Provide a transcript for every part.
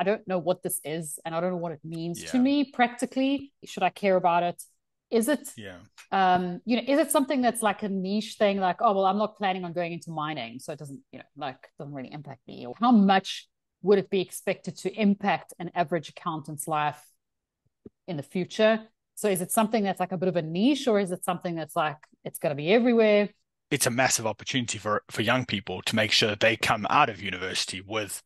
I don't know what this is and I don't know what it means Yeah. to me practically. Should I care about it? Is it Yeah. um, you know, is it something that's like a niche thing, like, oh well, I'm not planning on going into mining, so it doesn't, you know, like doesn't really impact me? Or how much would it be expected to impact an average accountant's life in the future? So is it something that's like a bit of a niche, or is it something that's like it's going to be everywhere? It's a massive opportunity for for young people to make sure that they come out of university with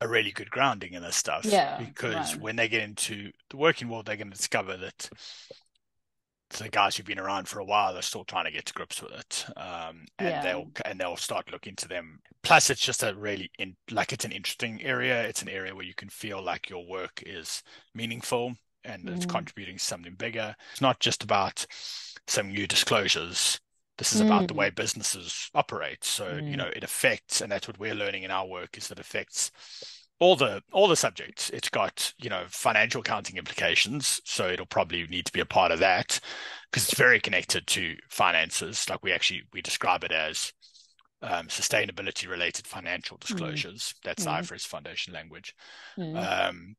a really good grounding in this stuff. Yeah, Because right. when they get into the working world, they're going to discover that the guys who've been around for a while are still trying to get to grips with it. Um, and Yeah. they'll and they'll start looking to them. Plus, it's just a really in like it's an interesting area. It's an area where you can feel like your work is meaningful and it's Mm. contributing to something bigger. It's not just about some new disclosures. This is about the Mm. way businesses operate. So, you Mm. know, it affects, and that's what we're learning in our work is that affects all the all the subjects. It's got, you know, financial accounting implications. So it'll probably need to be a part of that because it's very connected to finances. Like we actually we describe it as um, sustainability related financial disclosures. That's the Mm. IFRS Foundation language Mm. um,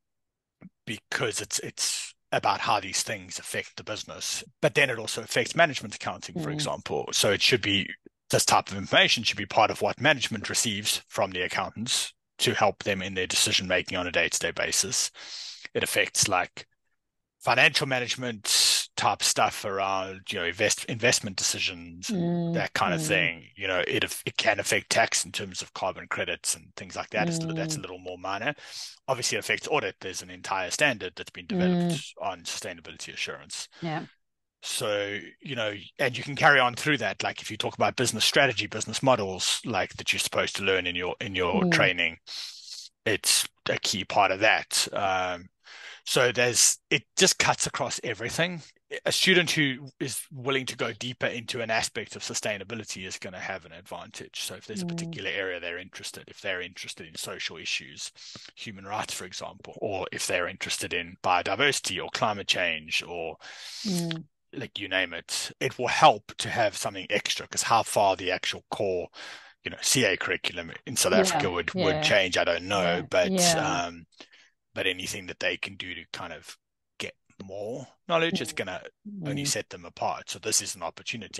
because it's it's about how these things affect the business. But then it also affects management accounting, for Mm. example. So it should be this type of information should be part of what management receives from the accountants to help them in their decision making on a day to day basis. It affects like financial management type stuff around you know invest investment decisions and Mm. that kind of Mm. thing you know it it can affect tax in terms of carbon credits and things like that It's- that's a Mm. little more minor obviously it affects audit there's an entire standard that's been developed on sustainability assurance Yeah. so you know and you can carry on through that like if you talk about business strategy business models like that you're supposed to learn in your in your Mm. training it's a key part of that um so there's it just cuts across everything a student who is willing to go deeper into an aspect of sustainability is going to have an advantage so if there's a Mm. particular area they're interested if they're interested in social issues human rights for example or if they're interested in biodiversity or climate change or Mm. like you name it, it will help to have something extra because how far the actual core, you know, CA curriculum in South Yeah, Africa would yeah. would change, I don't know, Yeah, but um, but anything that they can do to kind of more knowledge, it's gonna only Mm. set them apart. So this is an opportunity